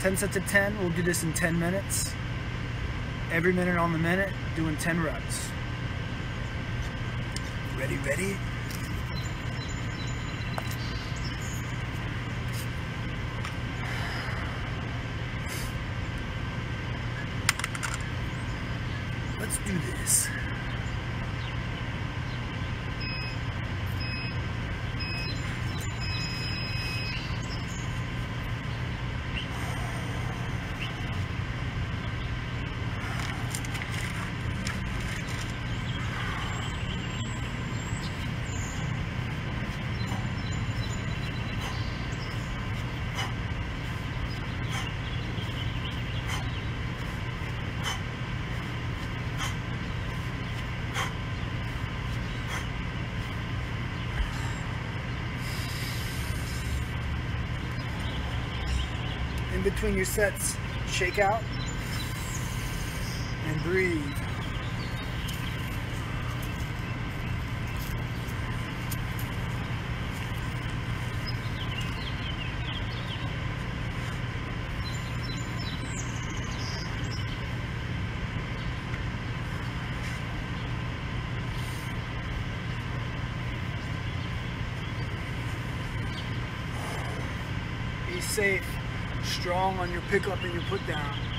10 sets of 10. We'll do this in 10 minutes. Every minute on the minute, doing 10 reps. Ready, ready? Let's do this. Between your sets, shake out. And breathe. Safe, strong on your pickup and your put down.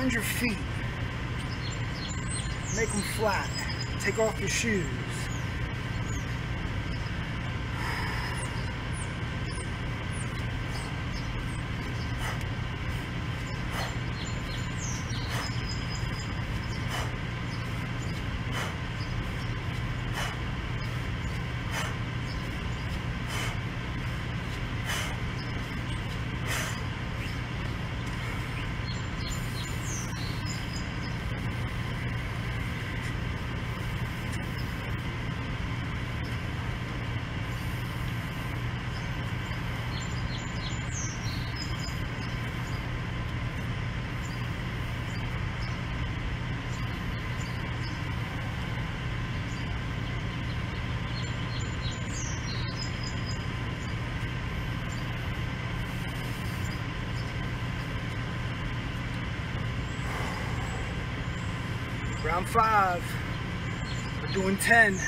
Find your feet. Make them flat. Take off your shoes. Round five. We're doing 10.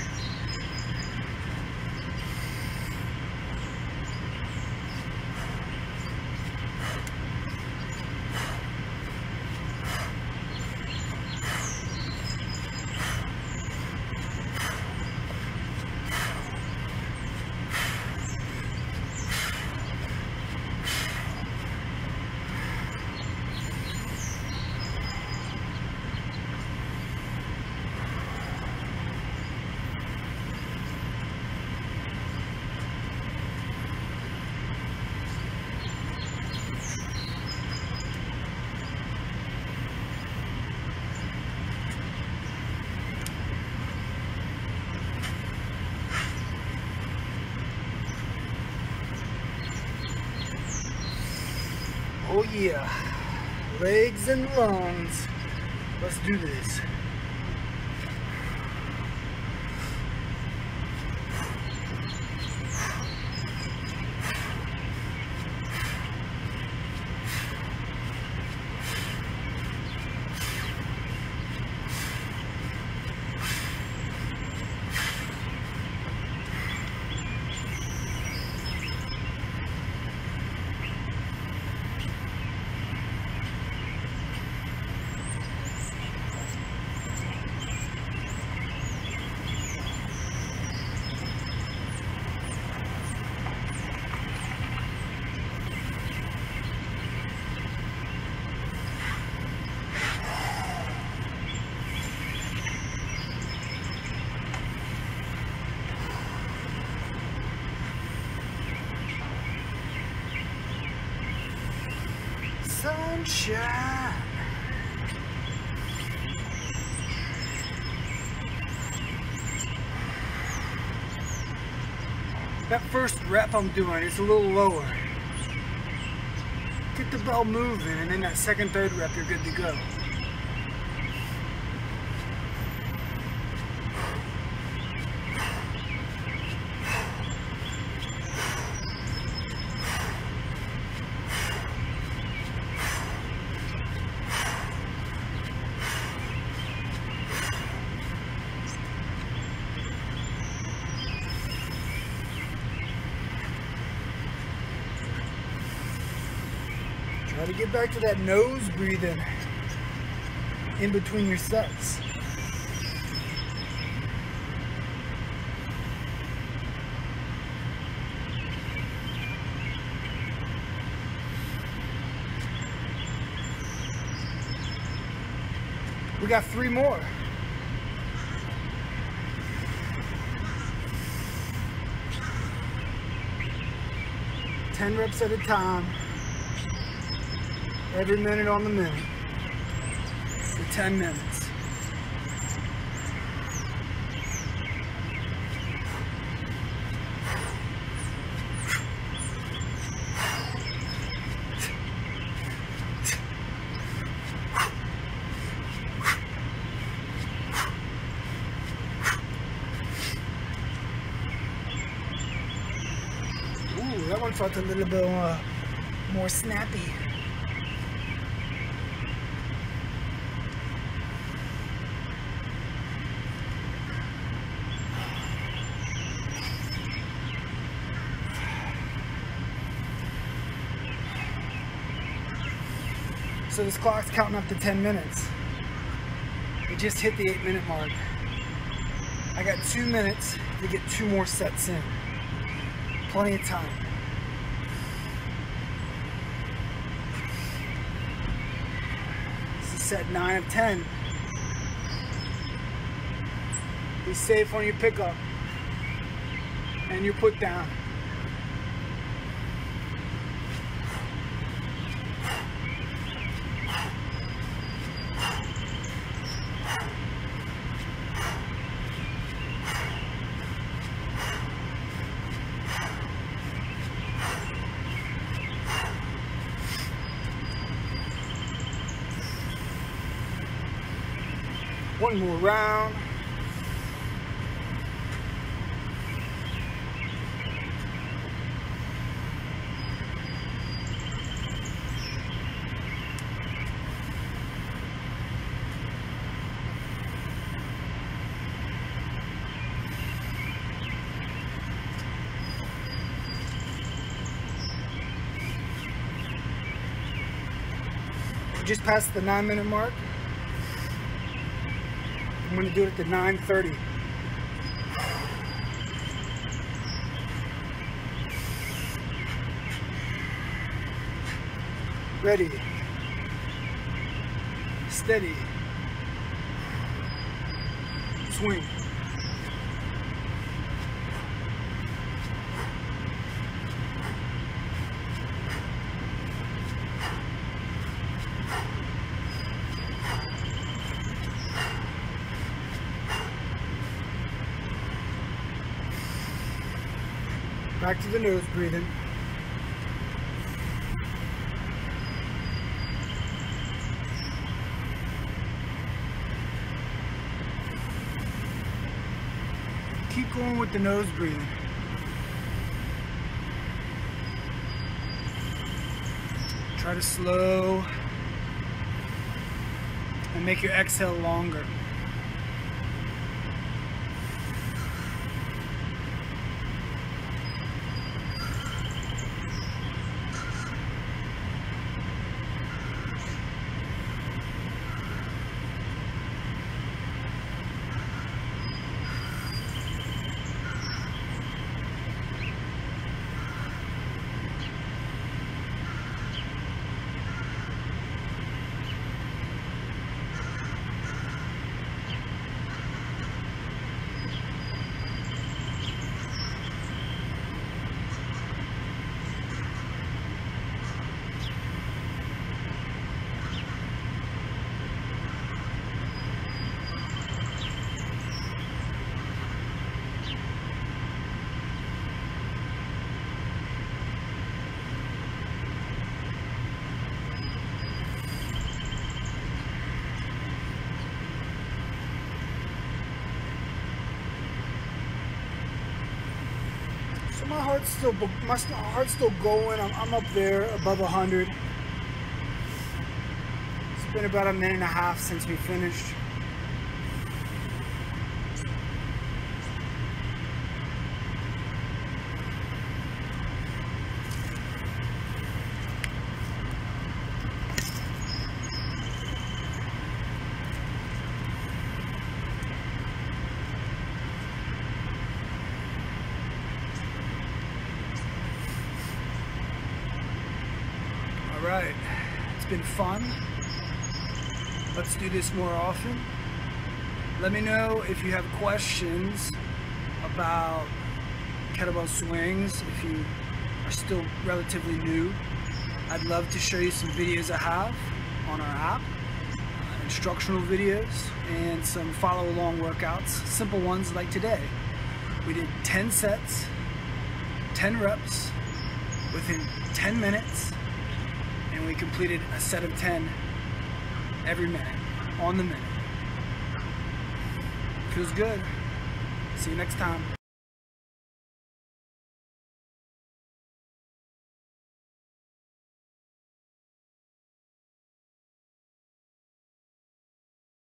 Oh yeah. Legs and lungs. Let's do this. Sunshine. That first rep I'm doing is a little lower. Get the bell moving and then that second, third rep you're good to go. To get back to that nose breathing in between your sets. We got three more. Ten reps at a time every minute on the minute for 10 minutes. Ooh, that one felt a little bit uh, more snappy. So this clock's counting up to 10 minutes. We just hit the eight minute mark. I got two minutes to get two more sets in. Plenty of time. This is set nine of 10. Be safe on your pickup and your put down. One more round. just past the nine minute mark. I'm going to do it the 9.30. Ready. Steady. Swing. Back to the nose breathing. Keep going with the nose breathing. Try to slow and make your exhale longer. Heart's still my heart's still going. I'm, I'm up there above 100. It's been about a minute and a half since we finished. Right, it's been fun. Let's do this more often. Let me know if you have questions about kettlebell swings, if you are still relatively new. I'd love to show you some videos I have on our app, uh, instructional videos, and some follow along workouts, simple ones like today. We did 10 sets, 10 reps within 10 minutes and we completed a set of 10 every minute, on the minute. Feels good. See you next time.